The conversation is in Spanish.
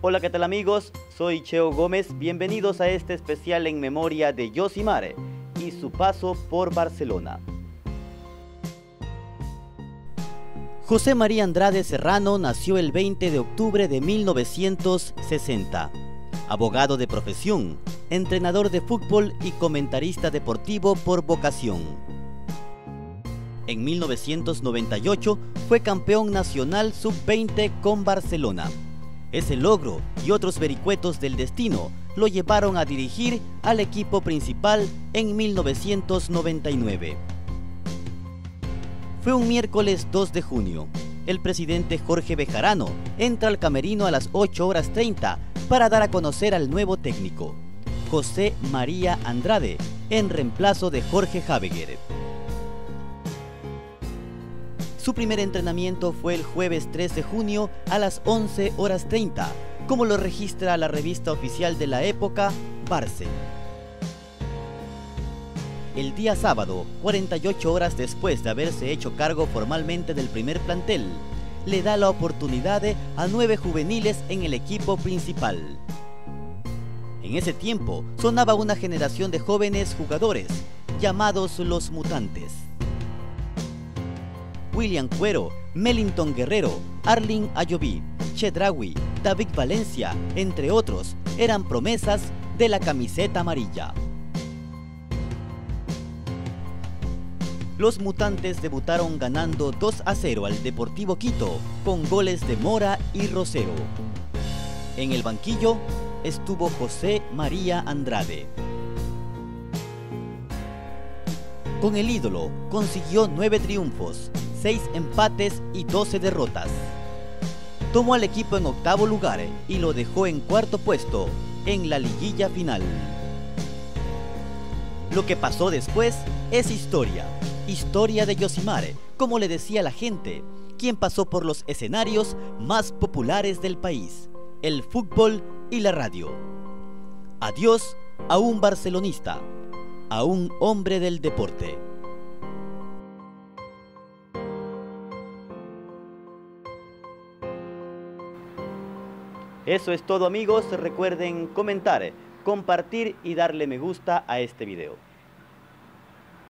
Hola, ¿qué tal amigos? Soy Cheo Gómez, bienvenidos a este especial en memoria de Josimar y su paso por Barcelona. José María Andrade Serrano nació el 20 de octubre de 1960. Abogado de profesión, entrenador de fútbol y comentarista deportivo por vocación. En 1998 fue campeón nacional sub-20 con Barcelona. Ese logro y otros vericuetos del destino lo llevaron a dirigir al equipo principal en 1999. Fue un miércoles 2 de junio. El presidente Jorge Bejarano entra al camerino a las 8 horas 30 para dar a conocer al nuevo técnico, José María Andrade, en reemplazo de Jorge Javeguer. Su primer entrenamiento fue el jueves 3 de junio a las 11 horas 30, como lo registra la revista oficial de la época, Barce. El día sábado, 48 horas después de haberse hecho cargo formalmente del primer plantel, le da la oportunidad a nueve juveniles en el equipo principal. En ese tiempo sonaba una generación de jóvenes jugadores, llamados los mutantes. William Cuero, Mellington Guerrero, Arling Ayoví, Chedrawi, David Valencia, entre otros, eran promesas de la camiseta amarilla. Los mutantes debutaron ganando 2 a 0 al Deportivo Quito con goles de Mora y Rosero. En el banquillo estuvo José María Andrade. Con el ídolo consiguió 9 triunfos, 6 empates y 12 derrotas. Tomó al equipo en octavo lugar y lo dejó en cuarto puesto en la liguilla final. Lo que pasó después es historia, historia de Yosimare, como le decía la gente, quien pasó por los escenarios más populares del país, el fútbol y la radio. Adiós a un barcelonista, a un hombre del deporte. Eso es todo amigos, recuerden comentar, compartir y darle me gusta a este video.